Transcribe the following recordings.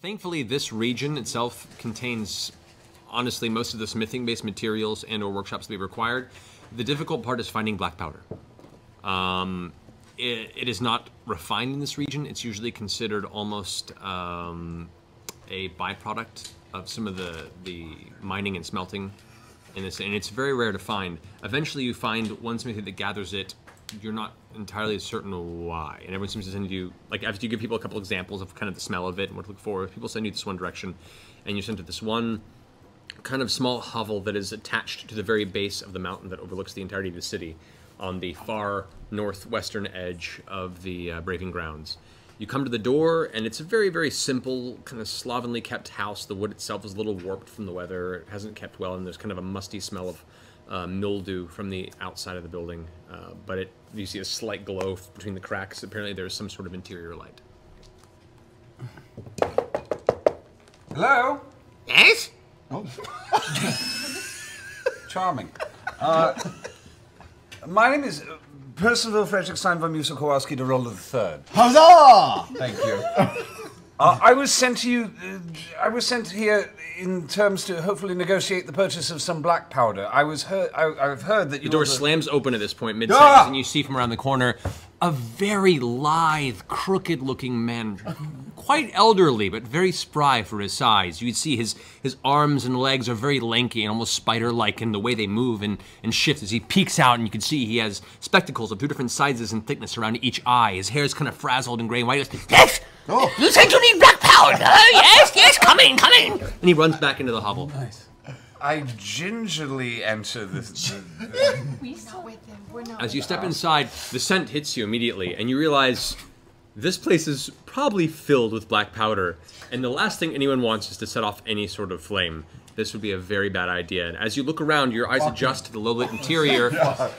Thankfully, this region itself contains, honestly, most of the smithing-based materials and/or workshops that be required. The difficult part is finding black powder. Um, it, it is not refined in this region. It's usually considered almost um, a byproduct of some of the the mining and smelting in this, and it's very rare to find. Eventually, you find one smithy that gathers it. You're not entirely certain why, and everyone seems to send you like after you give people a couple examples of kind of the smell of it and what to look for. People send you this one direction, and you're sent to this one kind of small hovel that is attached to the very base of the mountain that overlooks the entirety of the city on the far northwestern edge of the uh, Braving Grounds. You come to the door, and it's a very, very simple, kind of slovenly kept house. The wood itself is a little warped from the weather. It hasn't kept well, and there's kind of a musty smell of uh, mildew from the outside of the building. Uh, but it, you see a slight glow between the cracks. Apparently, there's some sort of interior light. Hello? Yes? Oh. Charming. Uh, my name is uh, Percival Fredrickstein von Musel Klossowski de Rolo III. Huzzah! Thank you. Uh, I was sent to you. Uh, I was sent here in terms to hopefully negotiate the purchase of some black powder. I was heard. I, I've heard that The door slams open at this point, mid Ah! and you see from around the corner a very lithe, crooked looking man, quite elderly, but very spry for his size. You can see his, his arms and legs are very lanky and almost spider like in the way they move and, and shift as he peeks out, and you can see he has spectacles of two different sizes and thickness around each eye. His hair is kind of frazzled and gray and white. He goes, Yes! You said you need black powder. Oh, yes, yes, come in, come in. and he runs back into the hovel. Nice. I gingerly enter this. We not with them. We're not. As you step inside, the scent hits you immediately, and you realize this place is probably filled with black powder. And the last thing anyone wants is to set off any sort of flame. This would be a very bad idea. And as you look around, your eyes adjust to the low lit interior.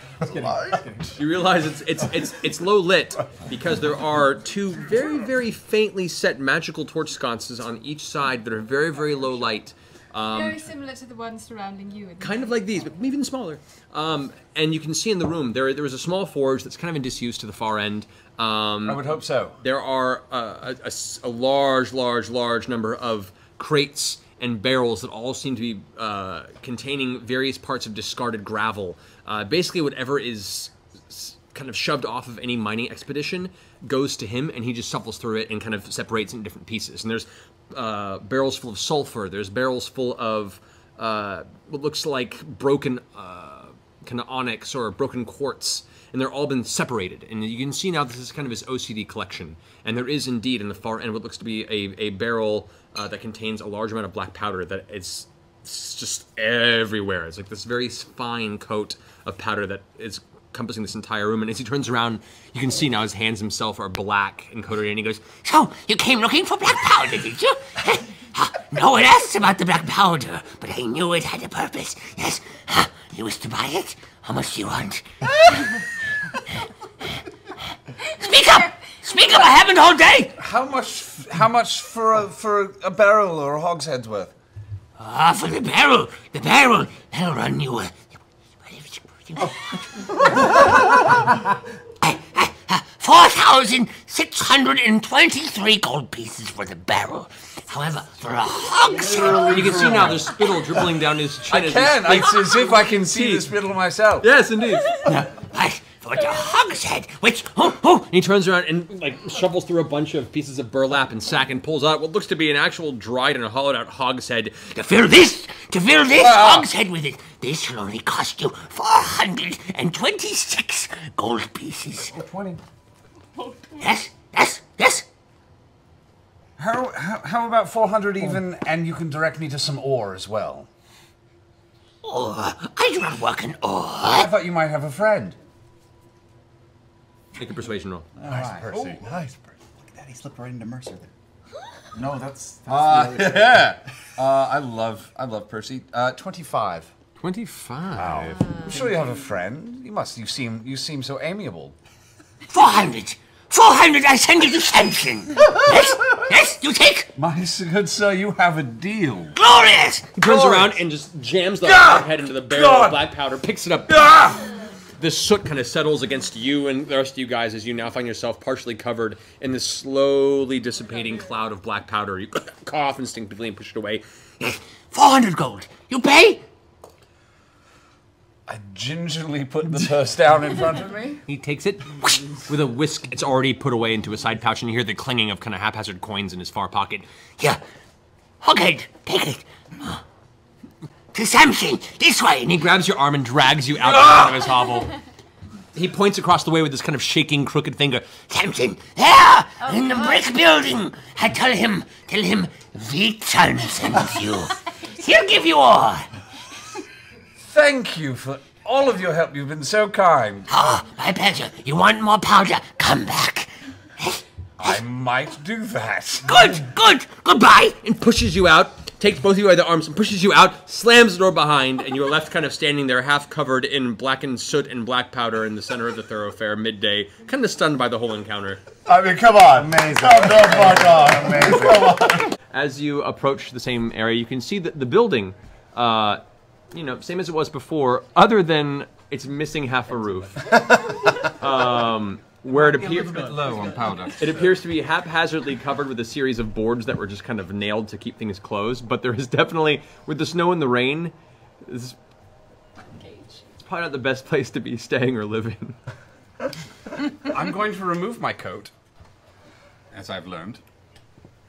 You realize it's it's it's it's low lit because there are two very very faintly set magical torch sconces on each side that are very very low light. Um, Very similar to the ones surrounding you. kind of like these, but even smaller. Um, and you can see in the room there there is a small forge that's kind of in disuse to the far end. Um, I would hope so. There are uh, a, a s- a large, large, large number of crates and barrels that all seem to be uh, containing various parts of discarded gravel. Uh, basically, whatever is kind of shoved off of any mining expedition goes to him, and he just shuffles through it and kind of separates it in different pieces. And there's uh, barrels full of sulfur. There's barrels full of uh, what looks like broken uh, kind of onyx or broken quartz, and they're all been separated. And you can see now this is kind of his OCD collection. And there is indeed in the far end what looks to be a, a barrel uh, that contains a large amount of black powder that is just everywhere. It's like this very fine coat of powder that is encompassing this entire room. And as he turns around, you can see now his hands himself are black and coated, and he goes, So, you came looking for black powder, did you? No one asked about the black powder, but I knew it had a purpose. Yes. You wish to buy it? How much do you want? Speak up! Speak up! I haven't all day! How much? How much for a, for a barrel or a hogshead's worth? Ah, for the barrel! The barrel! That'll run you. Uh, Four thousand six hundred and twenty-three gold pieces for the barrel. However, for a hogshead, You can see now there's spittle dribbling down his chin. I can. It's as if I can see the spittle myself. Yes, indeed. But a the hogshead, which oh, oh, And he turns around and like shovels through a bunch of pieces of burlap and sack and pulls out what looks to be an actual dried and hollowed out hogshead. to fill this, to fill this Ah. hogshead with it, this will only cost you four hundred and twenty-six gold pieces. Twenty. Yes, yes, yes. How, how, how about 400 even, and you can direct me to some ore as well? Ore. I do not work in ore. I thought you might have a friend. Make a persuasion roll. Nice, Percy. Oh, Nice, Percy. Look at that. He slipped right into Mercer there. No, that's. that's Uh, the yeah. Uh, I love, I love Percy. Uh, 25. Twenty-five. I'm sure you have a friend. You must. You seem, you seem so amiable. Four hundred. Four hundred. I send you to Samson. yes, yes. You take. My good sir, you have a deal. Glorious. He turns God. around and just jams the God. head into the barrel God. of black powder, picks it up, Ah! This soot kind of settles against you and the rest of you guys as you now find yourself partially covered in this slowly dissipating cloud of black powder. You cough instinctively and push it away. 400 gold. You pay? I gingerly put the purse down in front of me. He takes it with a whisk. It's already put away into a side pouch, and you hear the clanging of kind of haphazard coins in his far pocket. Yeah. Okay, take it. To Samson, this way. And he grabs your arm and drags you out out of his hovel. He points across the way with this kind of shaking, crooked finger. Samson, there, in the brick building. I tell him, tell him, Victor sent you. He'll give you all. Thank you for all of your help. You've been so kind. Oh, my pleasure. You want more powder? Come back. I might do that. Good, good. Goodbye. And pushes you out, takes both of you by the arms and pushes you out, slams the door behind, and you are left kind of standing there, half covered in blackened soot and black powder in the center of the thoroughfare midday, kind of stunned by the whole encounter. I mean, come on. Amazing. Oh, no, fuck off. Amazing. Come on. As you approach the same area, you can see that the building, uh, you know, same as it was before, other than it's missing half a roof. um, where it A appears bit low on powder. It appears to be haphazardly covered with a series of boards that were just kind of nailed to keep things closed, but there is definitely, with the snow and the rain, this it's probably not the best place to be staying or living. I'm going to remove my coat, as I've learned.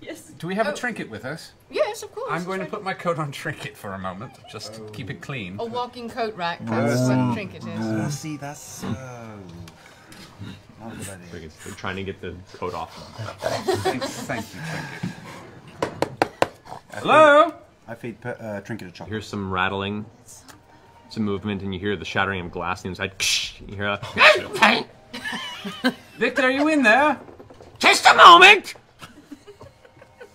Yes. Do we have Oh. a trinket with us? Yes, of course. I'm going to put my coat on trinket for a moment, just to keep it clean. a walking coat rack. That's what trinket is. Oh, see, that's. Uh, not a good idea. They're trying to get the coat off. Thank, thank you, trinket. Hello? I feed pe- uh, Trinket a You chocolate. hear some rattling, some movement, and you hear the shattering of glass inside. You hear a, Okay, Victor, are you in there? just a moment.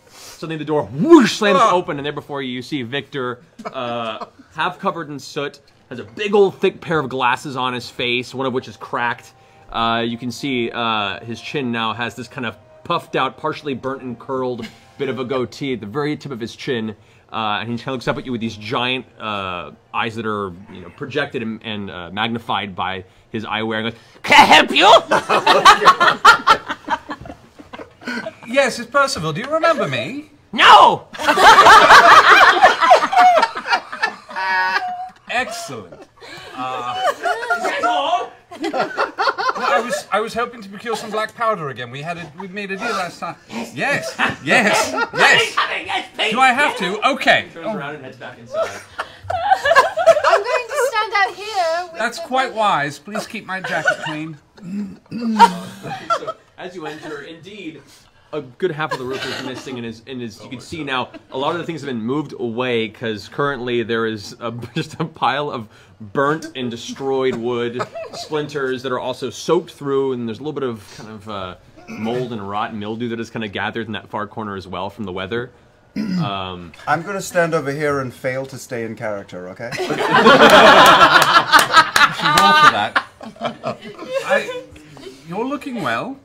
suddenly the door whoosh slams open, and there before you, you see Victor, uh, half covered in soot, has a big old thick pair of glasses on his face, one of which is cracked. Uh, you can see uh, his chin now has this kind of puffed out, partially burnt and curled bit of a goatee at the very tip of his chin. Uh, and he kind of looks up at you with these giant uh, eyes that are, you know, projected and, and uh, magnified by his eyewear. And goes, Can I help you? Yes, it's Percival. Do you remember me? No. Excellent. Uh, well, I was I was hoping to procure some black powder again. We had a, we made a deal last time. Yes, yes, yes. Yes, please. Do I have to? Okay. turns around and heads back inside. I'm going to stand out here. With That's the- quite wise. Please keep my jacket clean. so as you enter, indeed, a good half of the roof is missing, and is and is you can see now a lot of the things have been moved away because currently there is a, just a pile of burnt and destroyed wood splinters that are also soaked through, and there's a little bit of kind of uh, mold and rot and mildew that is kind of gathered in that far corner as well from the weather. Um, I'm going to stand over here and fail to stay in character, okay? you Roll for that. I, you're looking well.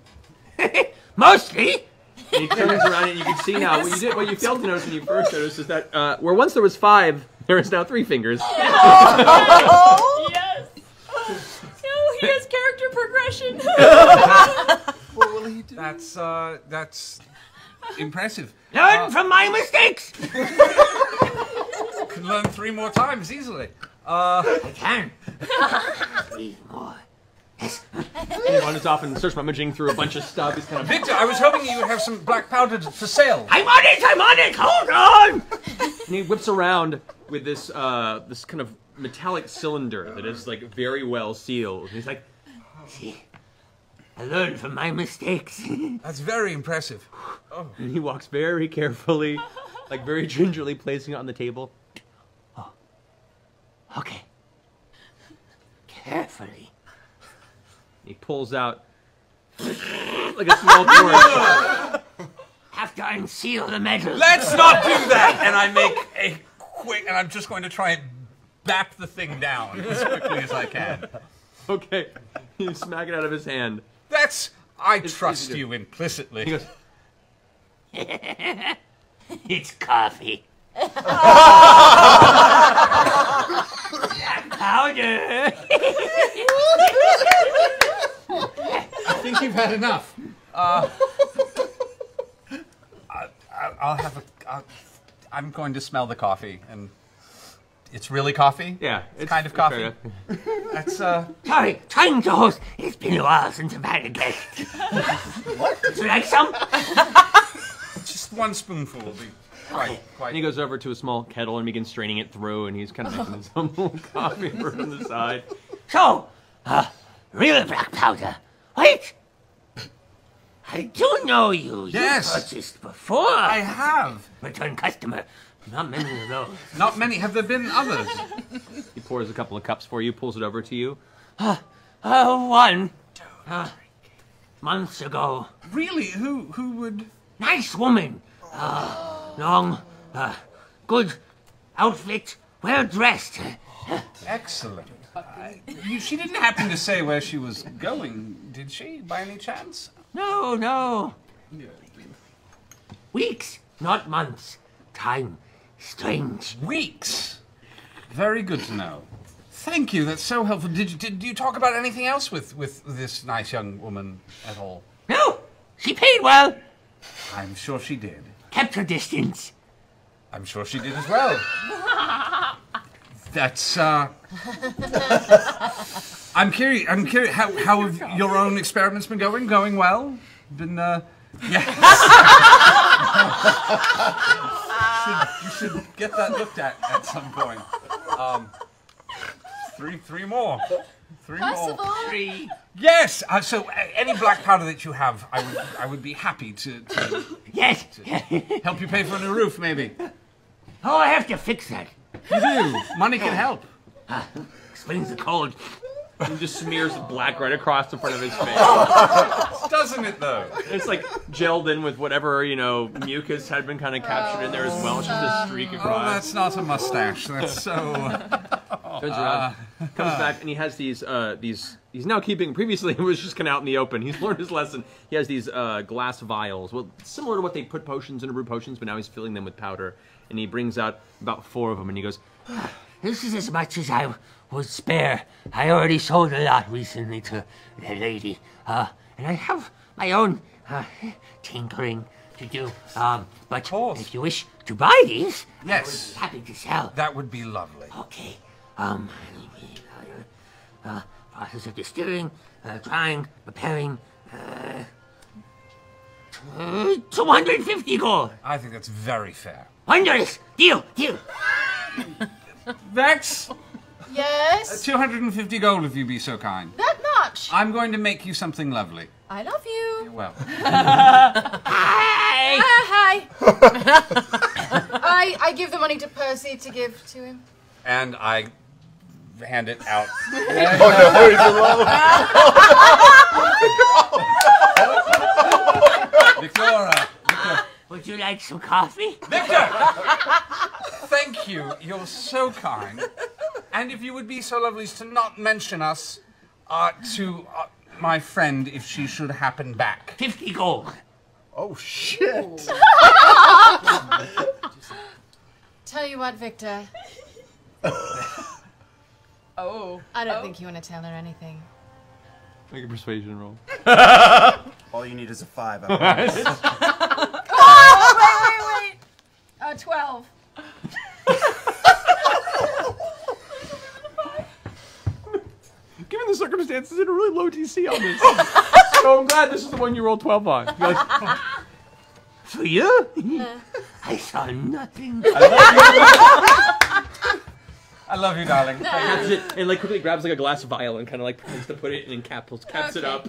Mostly. And he turns around and you can see now what you did. What you failed to notice when you first noticed is that uh, where once there was five, there is now three fingers. Yes. No, he has character progression. What will he do? That's uh, that's impressive. Learn from my mistakes. Can learn three more times easily. Uh, I can. Three more. Yes. He wanders off and starts rummaging through a bunch of stuff. He's kind of Victor, I was hoping you would have some black powder for sale. I'm on it. I'm on it. Hold on. and he whips around with this uh, this kind of metallic cylinder that is like very well sealed. And he's like, See, I learned from my mistakes. That's very impressive. and he walks very carefully, like very gingerly, placing it on the table. okay. Carefully. He pulls out like a small torch. Have to unseal the metal. Let's not do that. And I make a quick, and I'm just going to try and back the thing down as quickly as I can. okay, you smack it out of his hand. That's. I easy trust to- you implicitly. He goes, It's coffee. Powder. I think you've had enough. Uh, I, I, I'll have a. I'll, I'm going to smell the coffee, and it's really coffee. Yeah, it's kind of coffee. That's uh. Sorry, trying to host. It's been a while since I've had a guest. what? Would you like some? Just one spoonful will be quite, quite. And he goes over to a small kettle and begins straining it through, and he's kind of making his own little coffee from the side. So, uh, real black powder. Wait! I do know you. Yes. You purchased before. I have. Return customer. Not many of those. Not many. Have there been others? He pours a couple of cups for you, pulls it over to you. Uh, uh one. Uh, months ago. Really? Who? Who would? Nice woman. Uh, long, uh, good outfit, well dressed. Excellent. Uh, you, she didn't happen to say where she was going, did she, by any chance? No, no. Weeks, not months. Time, strange. Weeks. Very good to know. Thank you. That's so helpful. Did you, did you talk about anything else with, with this nice young woman at all? No, she paid well. I'm sure she did. Kept her distance. I'm sure she did as well. That's uh. I'm curious. I'm curious. How how have your own experiments been going? Going well? Been uh. Yeah. should, you should get that looked at at some point. Um. Three three more. Three more. Three. Yes. Uh, so uh, any black powder that you have, I would I would be happy to, to Yes. help you pay for a new roof, maybe. oh, I have to fix that. You do. Money can help. Explains the cold. He just smears black right across the front of his face. Doesn't it though? it's like gelled in with whatever, you know, mucus had been kind of captured in there as well. It's just a streak Oh, across. that's not a mustache. That's so. Turns around, comes back, and he has these, uh, these, he's now keeping, previously it was just kind of out in the open. He's learned his lesson. He has these uh, glass vials, well, similar to what they put potions into brew potions, but now he's filling them with powder. And he brings out about four of them, and he goes, This is as much as I would spare. I already sold a lot recently to the lady. Uh, and I have my own uh, tinkering to do. Um, but if you wish to buy these, Yes. I would be happy to sell. That would be lovely. Okay. Um, uh, process of distilling, uh, drying, preparing. Uh, uh, 250 gold. I think that's very fair. Wondrous. Deal, deal. Vex, Yes? 250 gold if you be so kind. That much? I'm going to make you something lovely. I love you. Well, Hi. Ah, hi. I, I give the money to Percy to give to him. and I hand it out. Victoria, Victor, Would you like some coffee? Victor! Thank you. You're so kind. And if you would be so lovely as to not mention us uh, to uh, my friend if she should happen back. 50 gold. Oh shit! Tell you what, Victor. Oh. I don't think you want to tell her anything. make a persuasion roll. All you need is a five. I promise. Oh, wait, wait, wait. Uh, 12. Given the circumstances, it's a really low DC on this. so I'm glad this is the one you rolled 12 on. You're like, For you? I saw nothing. I love you, darling. grabs it and like quickly grabs like a glass vial and kind of like pretends to put it in and caps, caps it Okay. up.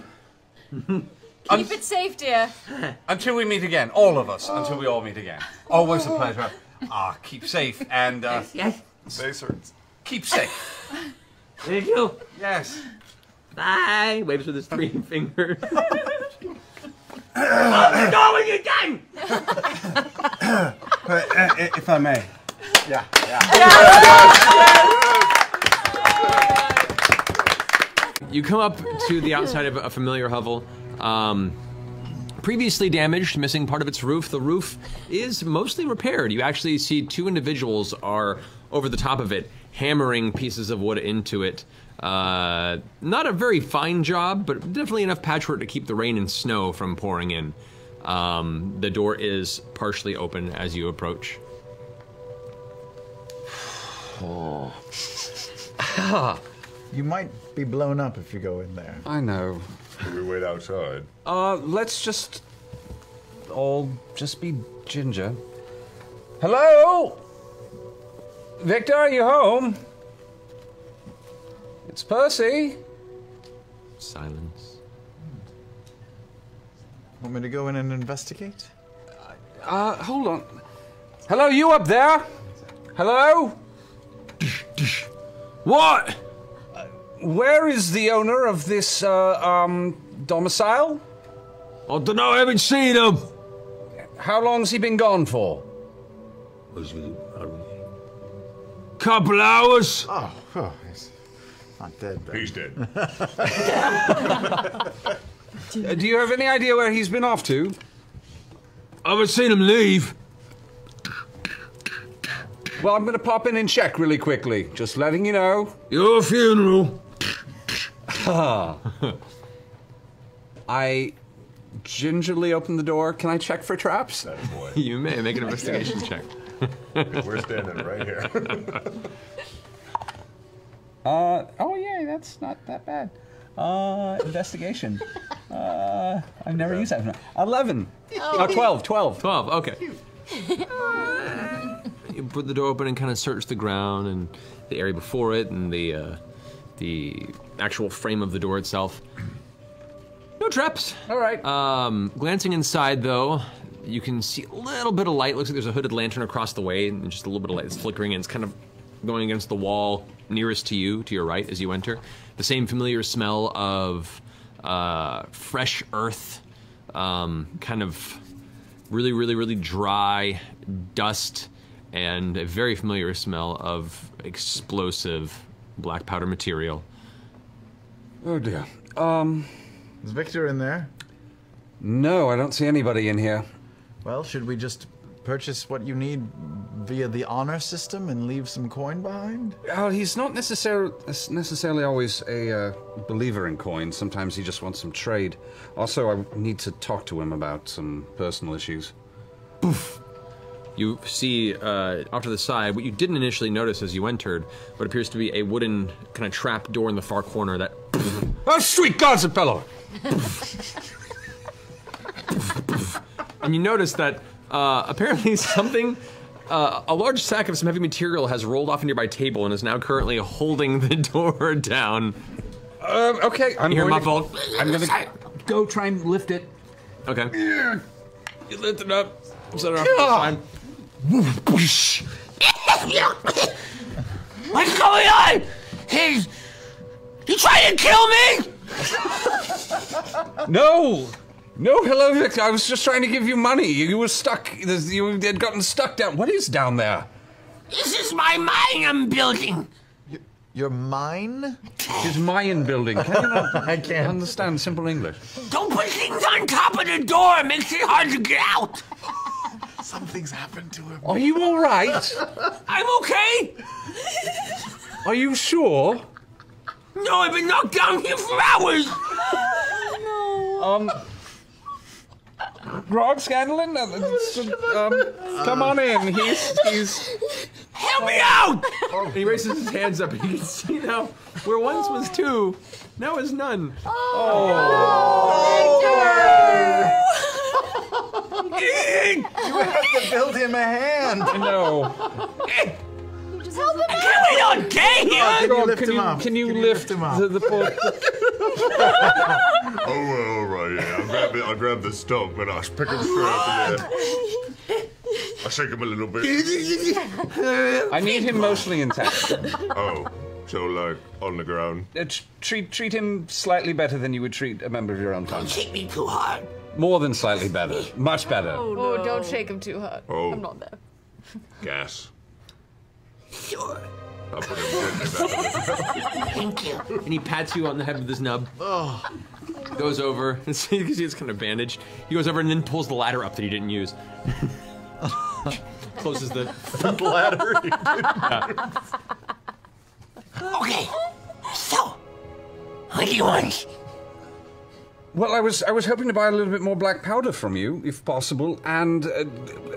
Keep it safe, dear. Until we meet again, all of us, until we all meet again. Always a pleasure. Ah, keep safe and uh, Yes, keep safe. Thank you? Yes. Bye. Waves with his three fingers. Close the door when. But, uh, i- if I may. Yeah, yeah. You come up to the outside of a familiar hovel. Um, previously damaged, missing part of its roof. The roof is mostly repaired. You actually see two individuals are over the top of it, hammering pieces of wood into it. Uh, not a very fine job, but definitely enough patchwork to keep the rain and snow from pouring in. Um, the door is partially open as you approach. Oh. you might be blown up if you go in there. I know. Should we wait outside? Uh, let's just all just be ginger. Hello? Victor, are you home? It's Percy. Silence. Want me to go in and investigate? Uh, hold on. Hello, you up there? Hello? What? Where is the owner of this, uh, um, domicile? I don't know, I haven't seen him. How long's he been gone for? Couple hours. Oh, oh he's not dead. Then. He's dead. Uh, do you have any idea where he's been off to? I haven't seen him leave. Well, I'm gonna pop in and check really quickly. Just letting you know. Your funeral. I gingerly open the door. Can I check for traps? boy. You may make an investigation check. We're standing right here. Uh, oh yeah, that's not that bad. Uh, investigation. Uh, I've never used that. Eleven. Oh, 12, 12. 12, okay. Put the door open and kind of search the ground and the area before it and the uh, the actual frame of the door itself. No traps. All right. Um, glancing inside, though, you can see a little bit of light. Looks like there's a hooded lantern across the way, and just a little bit of light is flickering, and it's kind of going against the wall nearest to you, to your right, as you enter. The same familiar smell of uh, fresh earth, um, kind of really, really, really dry dust, and a very familiar smell of explosive black powder material. Oh dear. Um, Is Victor in there? no, I don't see anybody in here. Well, should we just purchase what you need via the honor system and leave some coin behind? Oh, he's not necessarily necessarily always a uh, believer in coins. Sometimes he just wants some trade. Also, I need to talk to him about some personal issues. You see uh, off to the side what you didn't initially notice as you entered, what appears to be a wooden kind of trap door in the far corner that. Oh, sweet gods, Apollo! and you notice that uh, apparently something. Uh, a large sack of some heavy material has rolled off a nearby table and is now currently holding the door down. Um, okay, I'm You hear going to- I'm gonna go try and lift it. Okay. You lift it up, set it off to the side. What's going on? He's. You trying to kill me? No! No, hello, Vic. I was just trying to give you money. You were stuck. You had gotten stuck down. What is down there? This is my mine I'm building. Your mine? It's Mayan building. Can you not I can't. understand simple English? Don't put things on top of the door. It makes it hard to get out. Something's happened to him. Are you all right? I'm okay. Are you sure? No, I've been knocked down here for hours. no. Um. Grog Scanlan? Uh, it's, um, come on in. He's he's. Help me out. And he raises his hands up, and you can see now where once was two, now is none. You have to build him a hand. No. Just help him Can we not get here? Can you lift can him you up? can you Can you lift lift him up? the, the poor? Oh, well, all right, yeah. I'll grab, it, I'll grab the stump and I'll pick him straight up in there. I'll shake him a little bit. I need him mostly intact. Oh, so like on the ground. Uh, tr- treat treat him slightly better than you would treat a member of your own family. Shake me too hard. More than slightly better. Much better. Oh, no! don't shake him too hard. Oh. I'm not there. Gas. Sure. I'll put him gently back. Thank you. And he pats you on the head with his nub. Goes over, and see, you can see it's kind of bandaged. He goes over and then pulls the ladder up that he didn't use. Closes the ladder. Okay. So, what do you want? Well, I was I was hoping to buy a little bit more black powder from you, if possible, and uh,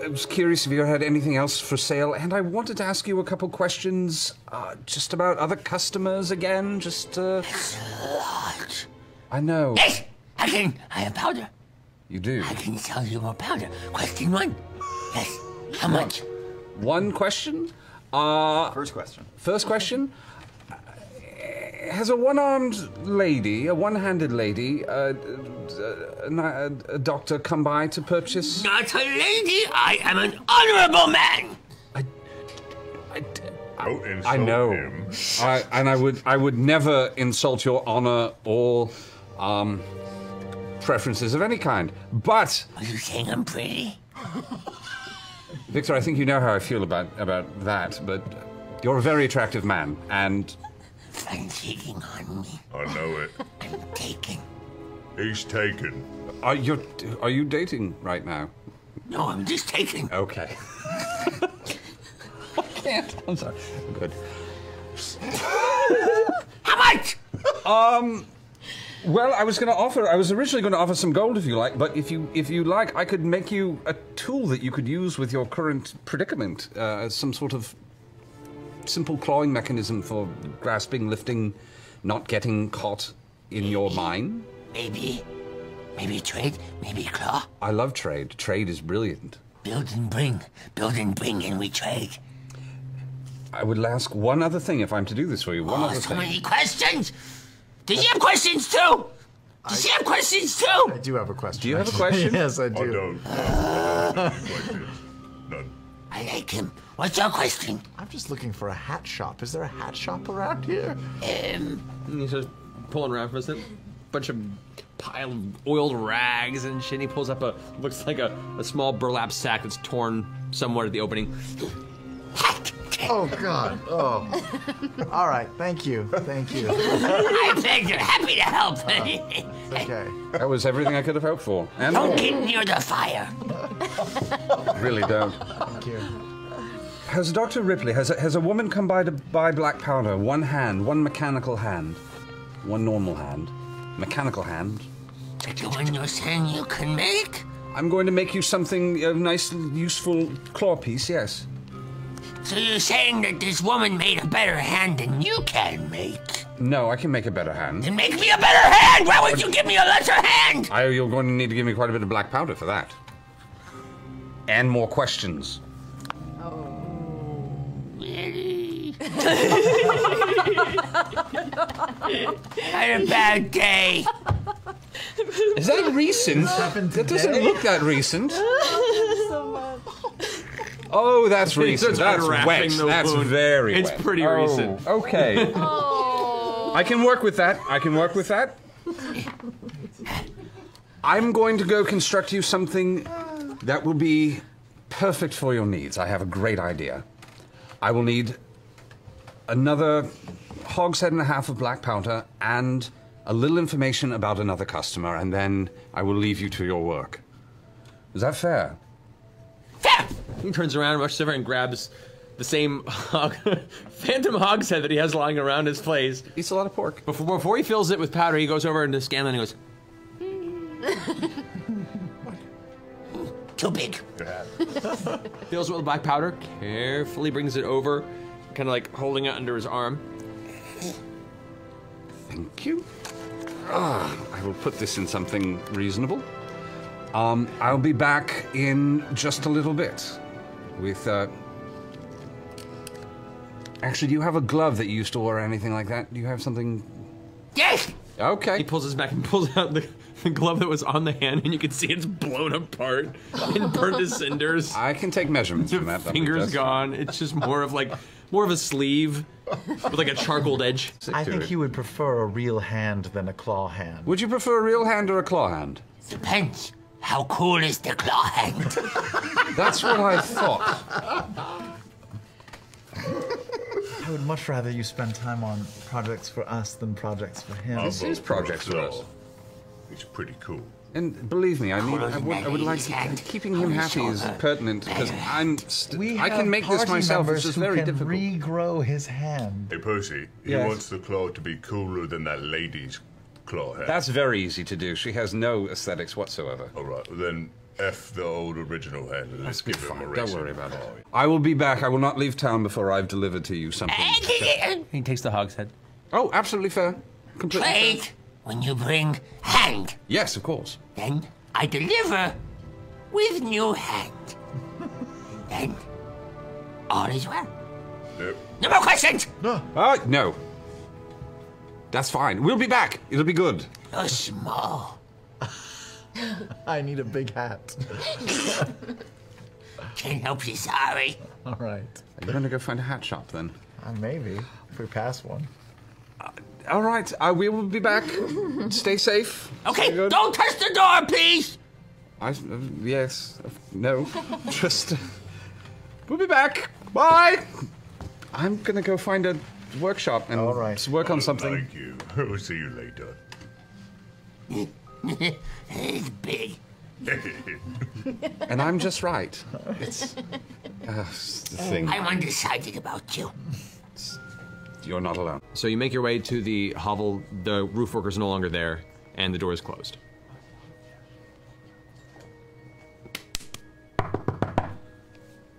I was curious if you had anything else for sale. And I wanted to ask you a couple questions, uh, just about other customers again. Just uh, Lot. I know Yes, I can. I have powder. you do. I can sell you more powder. Question one. Yes. How much? One question. Uh, First question. first question. Uh, Has a one-armed lady, a one-handed lady, uh, uh, a, a doctor come by to purchase? Not a lady. I am an honorable man. Don't insult I know, him. I, and I would I would never insult your honor or um, preferences of any kind. But Are you saying I'm pretty? Victor, I think you know how I feel about about that. But you're a very attractive man, and I'm taking on me. I know it. I'm taken. He's taken. are you are you dating right now? No, I'm just taking. Okay. I can't. I'm sorry. I'm Good. How much? Um. Well, I was going to offer. I was originally going to offer some gold, if you like. But if you if you like, I could make you a tool that you could use with your current predicament, uh, as some sort of simple clawing mechanism for grasping, lifting, not getting caught in your mine. Maybe. Maybe trade. Maybe claw. I love trade. Trade is brilliant. Build and bring. Build and bring, and we trade. I would ask one other thing if I'm to do this for you. One Oh, other so thing. many questions. Does he have questions too? Does he have questions too? I do have a question. Do you have a question? yes, I I do. don't. like. None. I like him. What's your question? I'm just looking for a hat shop. Is there a hat shop around here? Um, And he's just pulling around for a bunch of pile of oiled rags and shit. He pulls up a looks like a, a small burlap sack that's torn somewhere at the opening. hat. Oh God. Oh. All right. Thank you. Thank you. My pleasure. Happy to help. Okay. That was everything I could have hoped for. And Don't more. get near the fire. really don't. Thank you. Has Dr. Ripley, has a, has a woman come by to buy black powder? One hand, one mechanical hand, one normal hand, mechanical hand. The one you're saying you can make? I'm going to make you something, a nice, useful claw piece, yes. So you're saying that this woman made a better hand than you can make? No, I can make a better hand. Then make me a better hand! Why would you give me a lesser hand? I, you're going to need to give me quite a bit of black powder for that. And more questions. Oh. Really? Had a bad day. Is that recent? That doesn't look that recent. Oh, oh that's recent. That's unwrapping wet. That's wound. very It's wet. pretty Oh, recent. Okay. Oh. I can work with that. I can work with that. I'm going to go construct you something that will be perfect for your needs. I have a great idea. I will need another hogshead and a half of black powder and a little information about another customer, and then I will leave you to your work. Is that fair? Fair. He turns around, rushes over, and grabs the same hog, phantom hogshead that he has lying around his place. Eats a lot of pork. Before, before he fills it with powder, he goes over into Scanlan and he goes, Too big. fills it with black powder, carefully brings it over, kind of like holding it under his arm. Thank you. Ah, I will put this in something reasonable. Um, I'll be back in just a little bit with. Uh... Actually, do you have a glove that you used to wear or anything like that? Do you have something? Yes. Okay. He pulls his back and pulls out the, the glove that was on the hand, and you can see it's blown apart and burned to cinders. I can take measurements from that. that'll Fingers gone. It's just more of like more of a sleeve with like a charcoaled edge. I think it. he would prefer a real hand than a claw hand. Would you prefer a real hand or a claw hand? Depends. How cool is the claw hand? That's what I thought. I would much rather you spend time on projects for us than projects for him. This oh, is projects for us. It's pretty cool. And believe me, I mean, I would, I would like to, Hand keeping him happy is pertinent because I'm. St- I can make this party myself. It's members just who very can difficult. regrow his hand. Hey, Percy, he Yes. wants the claw to be cooler than that lady's claw head. That's very easy to do. She has no aesthetics whatsoever. All right, well then F the old original head and let's give him a Fine, don't worry about it. I will be back. I will not leave town before I've delivered to you something. He takes the hogshead. Oh, absolutely fair. Completely fair. Trade when you bring hand. Yes, of course. Then I deliver with new hand. then all is well. Yep. No more questions. No. Uh, no. That's fine. We'll be back. It'll be good. You're small. I need a big hat. Can't help you, sorry. All right. Are you going to go find a hat shop then? Uh, maybe if we pass one. All right. Uh, we will be back. Stay safe. Okay, Stay don't touch the door, please. I, uh, yes. uh, No. Just. uh, we'll be back. Bye. I'm going to go find a workshop and All right. work on something. Thank you. We'll see you later. it's big. And I'm just right. It's. Uh, it's the thing. I'm undecided about you. You're not alone. So you make your way to the hovel. The roof worker's no longer there, and the door is closed.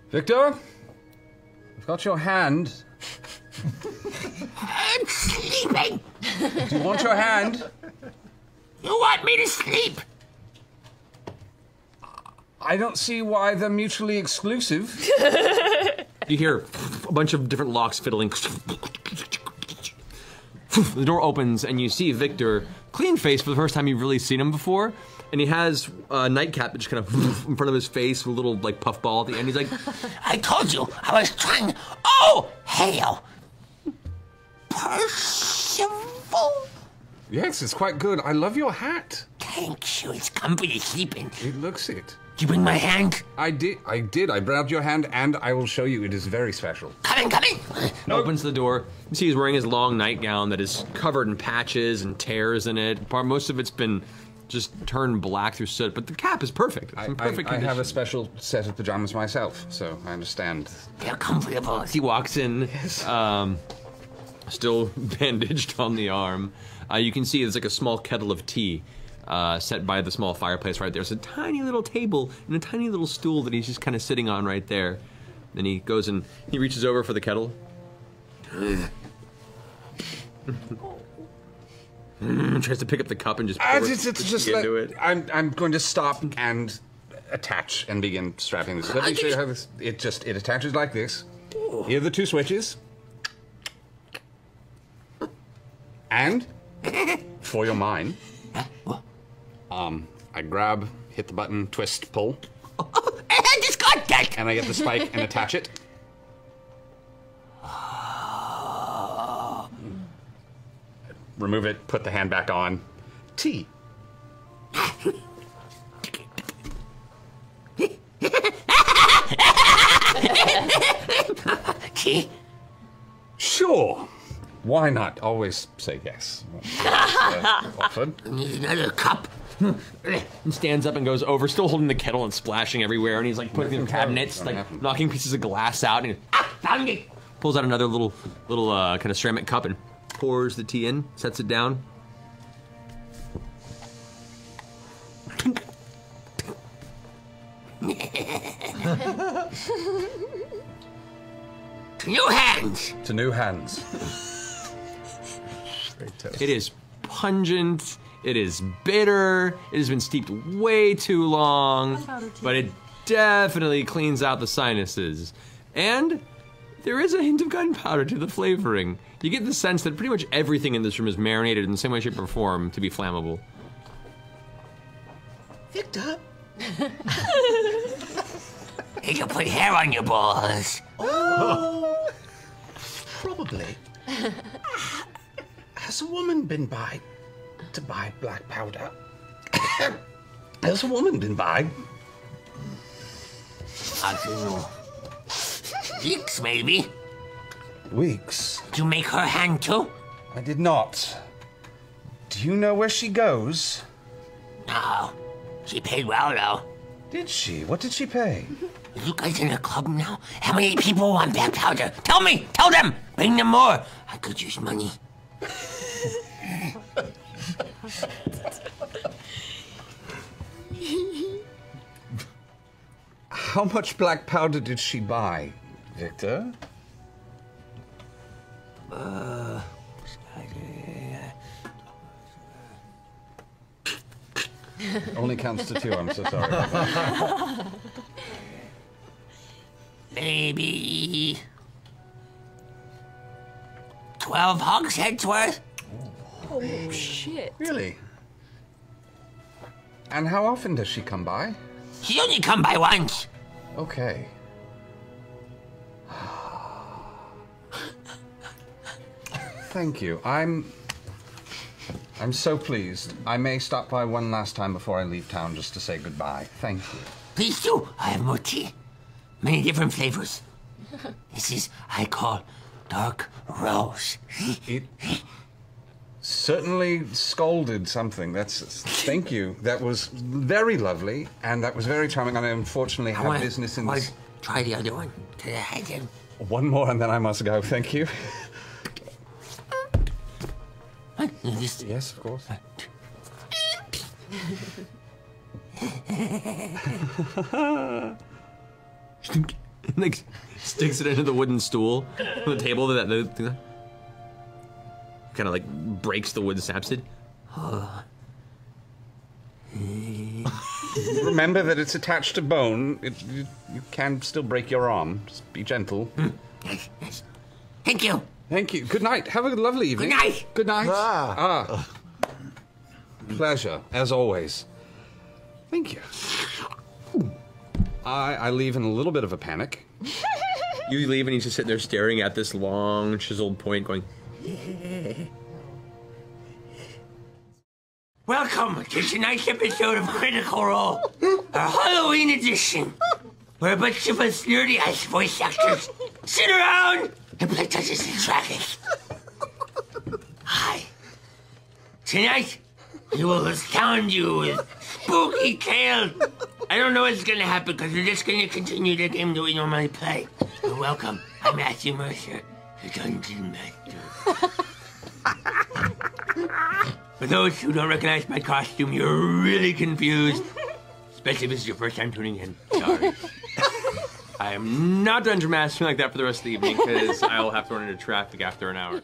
Victor? I've got your hand. I'm sleeping. Do you want your hand? You want me to sleep? I don't see why they're mutually exclusive. You hear a bunch of different locks fiddling. The door opens and you see Victor, clean face for the first time you've really seen him before. And he has a nightcap that just kind of in front of his face with a little like puffball at the end. He's like, I told you I was trying. Oh, hail. Percival. Yes, it's quite good. I love your hat. Thank you. It's company sleeping. It looks it. Did you bring my hand? I did. I did. I grabbed your hand, and I will show you. It is very special. Coming, coming. opens the door. You see he's wearing his long nightgown that is covered in patches and tears in it. Part most of it's been just turned black through soot, but the cap is perfect. It's I, in perfect I, I have a special set of pajamas myself, so I understand. They're comfortable. He walks in, um, still bandaged on the arm. Uh, you can see there's like a small kettle of tea uh, set by the small fireplace right there. There's a tiny little table and a tiny little stool that he's just kind of sitting on right there. Then he goes and he reaches over for the kettle. Tries to pick up the cup and just pour Ah, it- it's, it's just into like, it. I'm, I'm going to stop and attach and begin strapping this. Let me show you how this. It just it attaches like this. Here are the two switches. And for your mine, um, I grab, hit the button, twist, pull, I just got that. and I get the spike and attach it. Remove it, put the hand back on. T. Sure. Why not? Always say yes. Uh, offered. Need another cup. And stands up and goes over, still holding the kettle and splashing everywhere. And he's like putting it in cabinets, like knocking pieces of glass out. And he Ah, pulls out another little, little uh, kind of ceramic cup and pours the tea in, sets it down. New hands. To new hands. Great toast. It is pungent. It is bitter. It has been steeped way too long, but it definitely cleans out the sinuses. And there is a hint of gunpowder to the flavoring. You get the sense that pretty much everything in this room is marinated in the same way, shape, or form to be flammable. Victor? he you put hair on your balls? Oh, probably. Has a woman been by to buy black powder? Has a woman been by? I don't know. Weeks, maybe. Weeks. Did you make her hand too? I did not. Do you know where she goes? No. She paid well, though. Did she? What did she pay? Are you guys in a club now? How many people want black powder? Tell me! Tell them! Bring them more! I could use money. How much black powder did she buy, Victor? Uh. Only counts to two. I'm so sorry. Maybe. 12 hogsheads worth? Oh, shit. Really? And how often does she come by? She only come by once. Okay. Thank you. I'm. I'm so pleased. I may stop by one last time before I leave town just to say goodbye. Thank you. Please do. I have more tea. Many different flavors. This is, I call, dark rose. It certainly scolded something. That's thank you. That was very lovely, and that was very charming. And I unfortunately have wanna- business in wanna this. Try the other one. To the head and One more, and then I must go. Thank you. Yes, of course. like sticks it into the wooden stool on the table that the, kind of like breaks the wood, snaps it. Remember that it's attached to bone. It, you, you can still break your arm. Just be gentle. Yes, yes. Thank you. Thank you. Good night. Have a lovely evening. Good night. Good night. Ah. Ah. Pleasure, as always. Thank you. I, I leave in a little bit of a panic. You leave and he's just sitting there staring at this long chiseled point, going. Welcome to tonight's episode of Critical Role, our Halloween edition, where a bunch of us nerdy ass voice actors sit around and play Dungeons and Dragons. Hi. Tonight, we will astound you with spooky tales. I don't know what's gonna happen because we're just gonna continue the game that we normally play. But welcome, I'm Matthew Mercer. For those who don't recognize my costume, you're really confused. Especially if this is your first time tuning in. Sorry. I am not dungeon mastering like that for the rest of the evening because I will have to run into traffic after an hour.